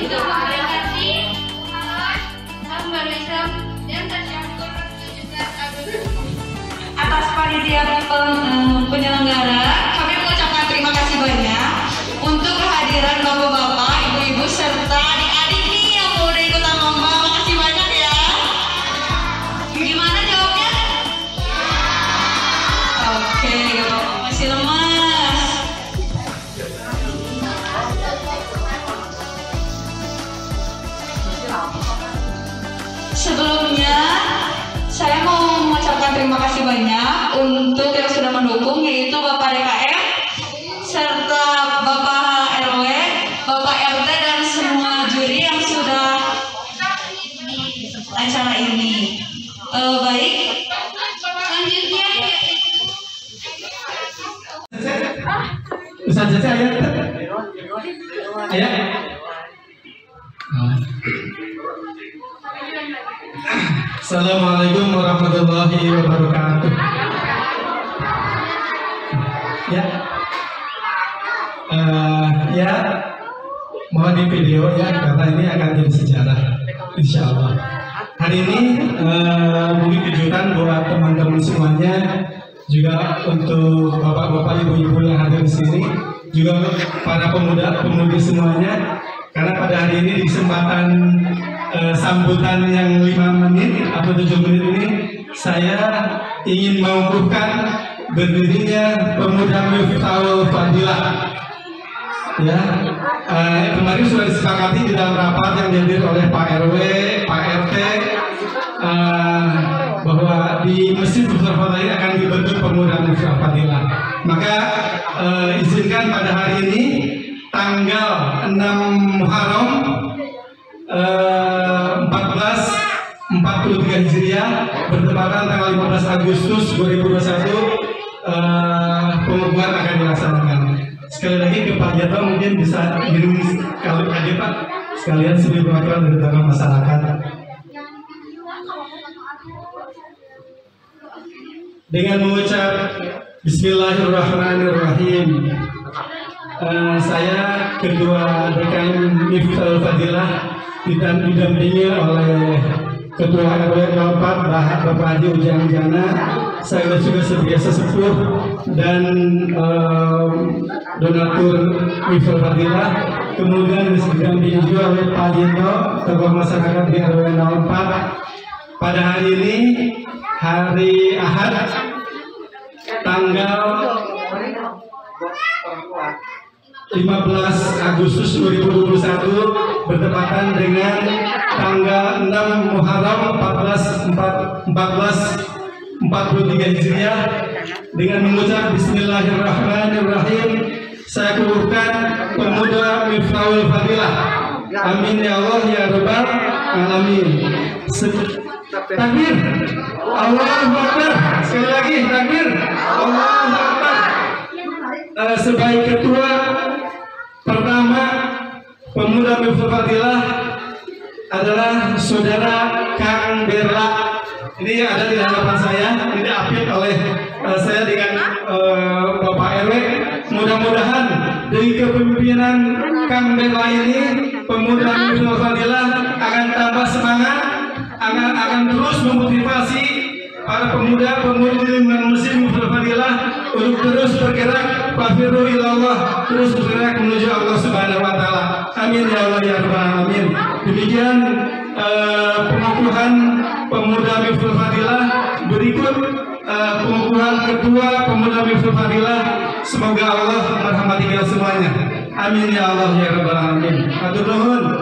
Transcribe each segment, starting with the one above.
dan atas panitia eh, penyelenggara kami mengucapkan terima kasih banyak untuk kehadiran bapak-bapak, ibu-ibu serta Sebelumnya, saya mau mengucapkan terima kasih banyak untuk yang sudah mendukung, yaitu Bapak DKM, semuanya juga untuk bapak-bapak ibu-ibu yang hadir di sini juga para pemuda-pemudi semuanya. Karena pada hari ini di kesempatan eh, sambutan yang lima menit atau tujuh menit ini saya ingin mengukuhkan berdirinya pemuda Miftahul Fadilah. Ya eh, kemarin sudah disepakati di dalam rapat yang dihadiri oleh Pak RW, Pak RT eh, bahwa di Masjid Mustafa ini akan dibentuk pemuda Mustafa Fadilah. Maka eh, izinkan pada hari ini tanggal 6 Muharram eh, 1443 Hijriah bertepatan tanggal 15 Agustus 2021 eh, pengukuhan akan dilaksanakan. Sekali lagi ke Pak Jato mungkin bisa minum kali aja Pak sekalian sebagai perwakilan dari tengah masyarakat. Dengan mengucap Bismillahirrahmanirrahim. Eh, saya Ketua DKM Miftahul Fadilah didampingi oleh Ketua RW 04 Bapak Haji Ujang Jana, saya juga sebagai sesepuh dan em, donatur Miftahul Fadilah, kemudian didampingi juga oleh Pak Jito, tokoh masyarakat di RW 04. Pada hari ini, hari Ahad, tanggal 15 Agustus 2021 bertepatan dengan tanggal 6 Muharram 14 1443 Hijriah. Dengan mengucap Bismillahirrahmanirrahim saya kukuhkan pemuda Miftahul Fadilah. Amin ya Allah ya Rabbal Alamin Takbir. Allahu Akbar. Sekali lagi takbir. Allahu Akbar. Eh, sebagai ketua pertama pemuda Miftahul Fadilah adalah saudara Kang Berla. Ini ada di hadapan saya, ini diapit oleh eh, saya dengan eh, Bapak RW. Mudah-mudahan dari kepemimpinan Kang Berla ini pemuda Miftahul Fadilah akan tambah semangat, akan terus memotivasi para pemuda pemudi lingkungan muslim Miftahul Fadilah untuk terus bergerak fafiru ilallah terus bergerak menuju Allah Subhanahu wa taala. Amin ya Allah ya rabbal alamin. Demikian eh, pengukuhan pemuda Miftahul Fadilah berikut eh, pengukuhan ketua pemuda Miftahul Fadilah. Semoga Allah merahmati kita semuanya. Amin ya Allah ya rabbal alamin.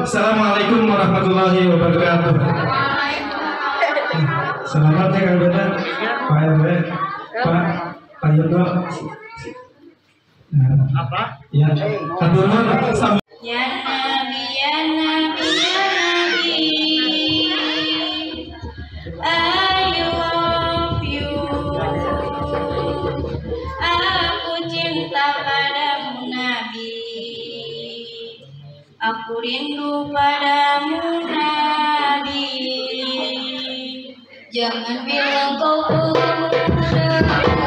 Assalamualaikum warahmatullahi wabarakatuh. Selamat ya Kang Beta, Pak RW, Pak Pak Yoto. Nah, apa? Ya, atur nuhun. Sam- Ya Nabi, ya Nabi, ya Nabi I love you Aku cinta padamu Nabi Aku rindu padamu Nabi Jangan bilang kau pemuda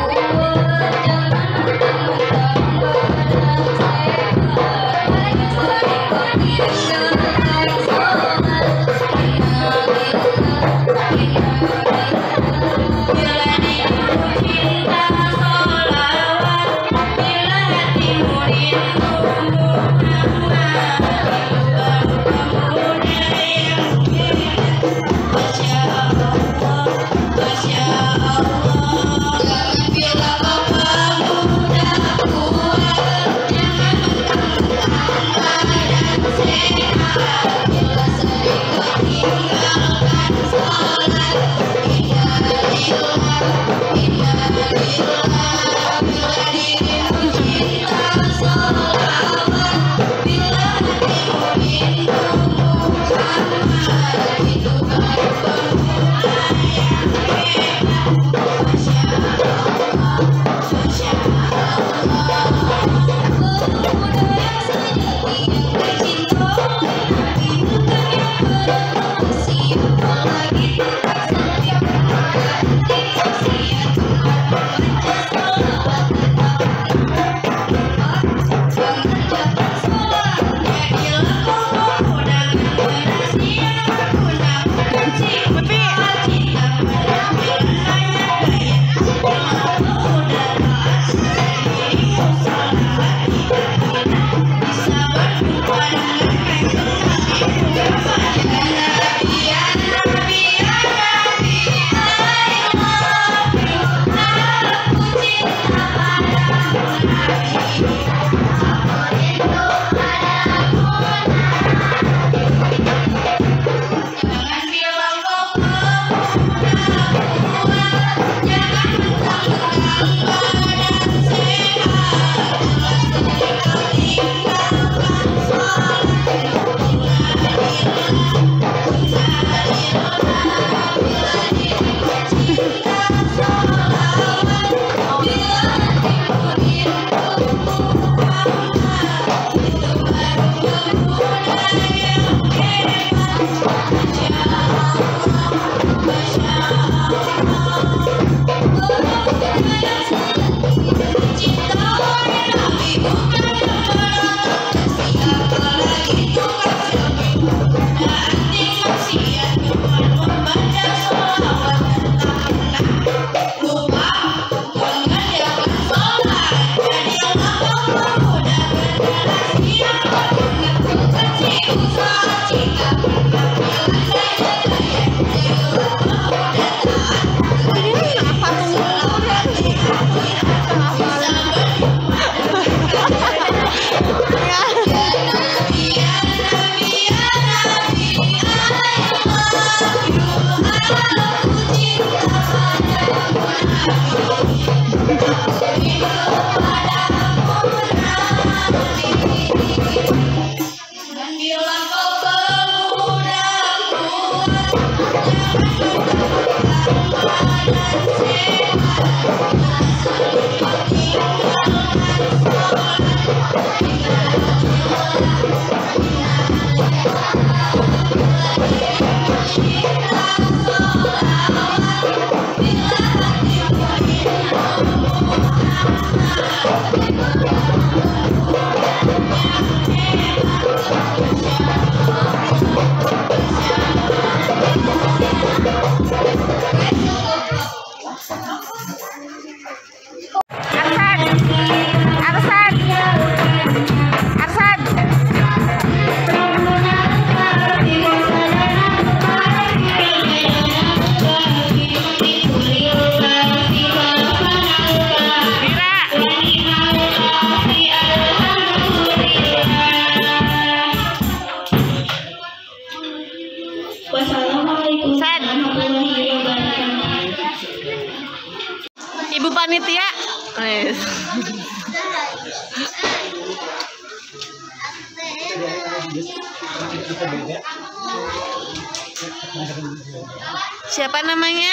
Siapa namanya?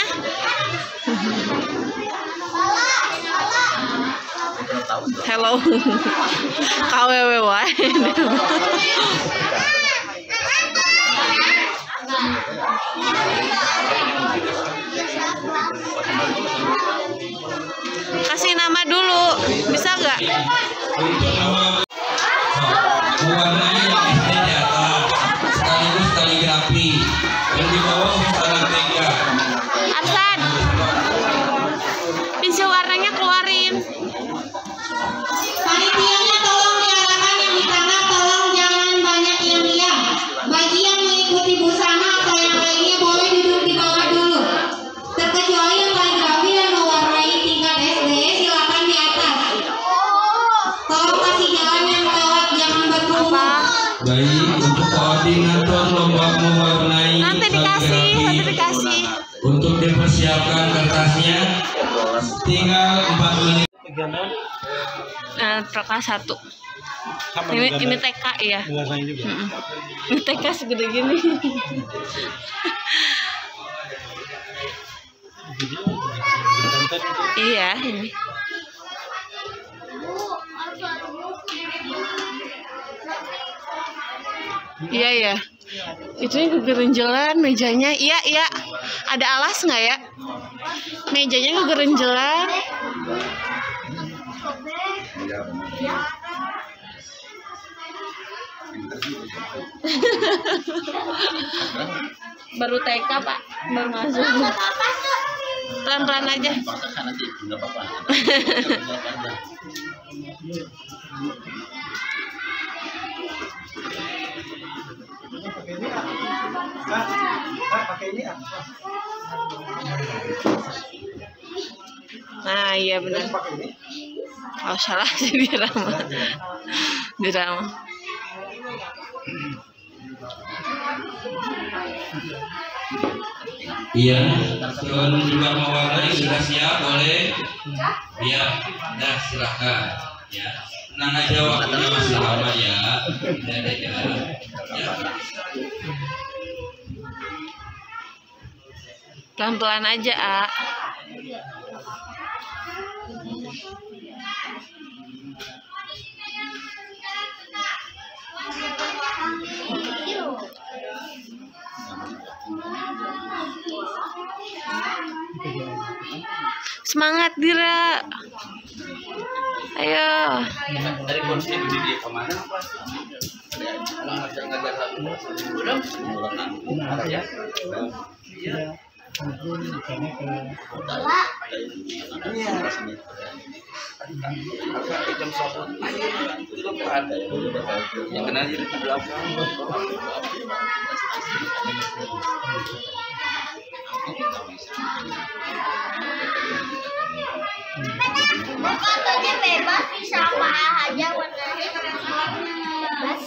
Hello. KWWY. Kasih nama dulu. Bisa nggak? Menit Nah, TK satu. Ini ini TK ya. Mm-mm. Ini TK segede gini. iya ini. Iya ya. Itu kegerenjelan mejanya. Iya iya. Ada alas nggak ya? Mejanya kegerenjelan. Baru TK pak, baru masuk. Pelan-pelan aja. Nah iya benar. Oh salah sih dirama. Dirama. iya sebelum juga mewarnai sudah siap boleh iya dah silahkan ya tenang aja waktunya masih lama ya ya ya, ya. Pelan-pelan aja, A. Semangat Dira. Ayo. ya iya belakang. Katanya bebas bisa apa aja warnanya. Bebas.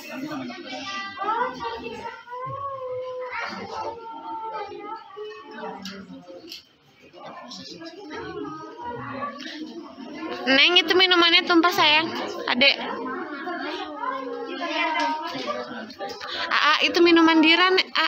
Neng itu minumannya tumpah sayang. Adek. Aa itu minuman diran. A.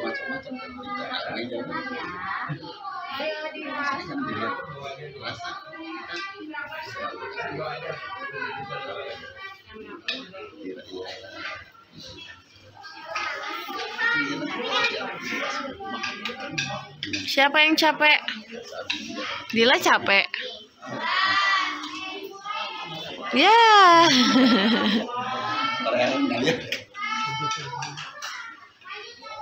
Siapa yang capek? Dila capek. Ya.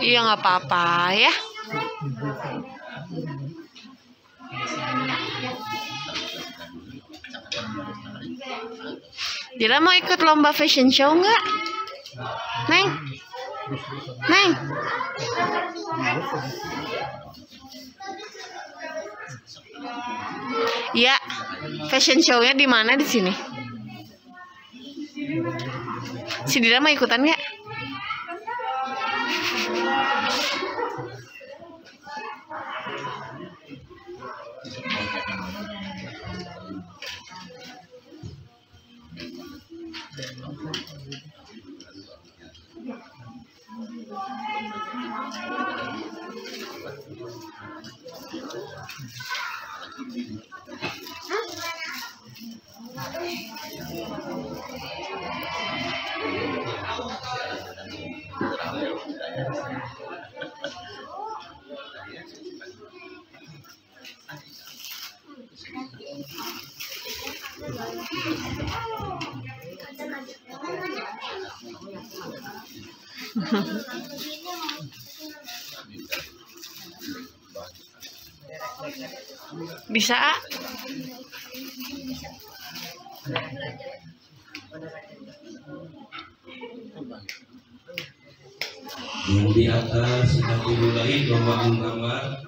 Iya nggak apa-apa ya. Dila mau ikut lomba fashion show nggak? Neng, Neng. Iya, fashion show-nya di mana di sini? Si Dila mau ikutan nggak? Bisa, di atas sudah dimulai lomba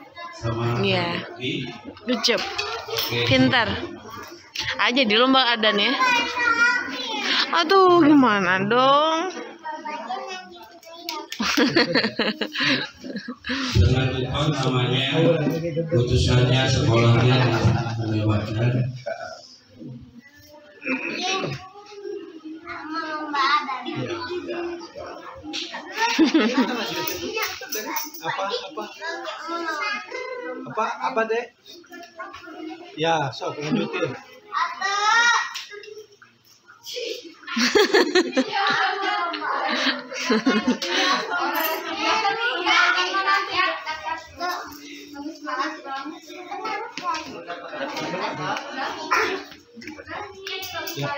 Iya. di Good job. Oke. Pintar. Aja di lomba adan ya. Aduh, gimana dong? Dengan lupa namanya putusannya sekolahnya melewatkan lomba adan. Apa apa apa dek? Ya, sok lanjutin. Ya.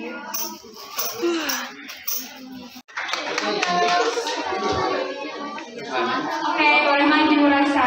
Oke, boleh maju rasa.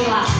Yeah.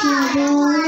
你的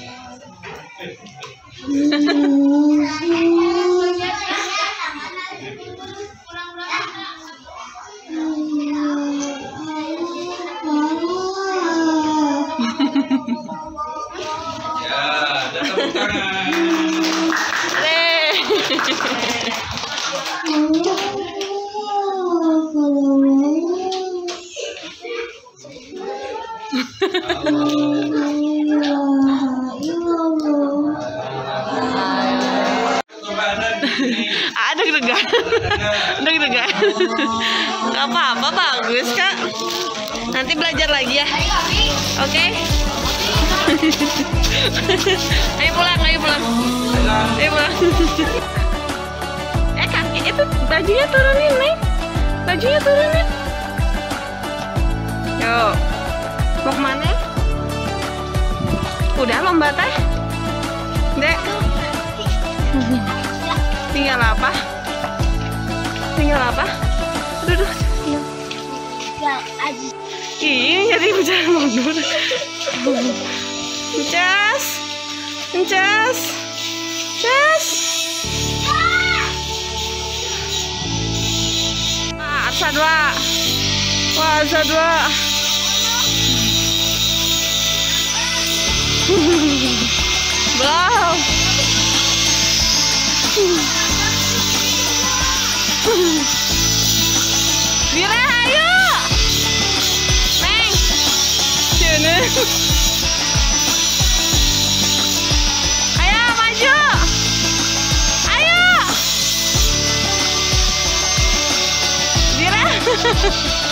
Ya, dan tepuk tangan. Yeay. Badan ini. Ah, deg-degan. Deg-degan. Gak apa-apa, bagus, Kak. Nanti belajar lagi ya. Oke? ayo pulang, ayo pulang. Ayo pulang. eh, kaki itu bajunya turunin, Neng. Bajunya turunin. Yuk. Mau ke mana? Udah lomba teh? Dek. Tinggal apa? Tinggal apa? Duduk. Iya, jadi bicara mundur. Encas. Encas. Ah, sadwa. Wah, sadwa. Belum. Bira, ayo. Neng. Sini. Ha ha ha!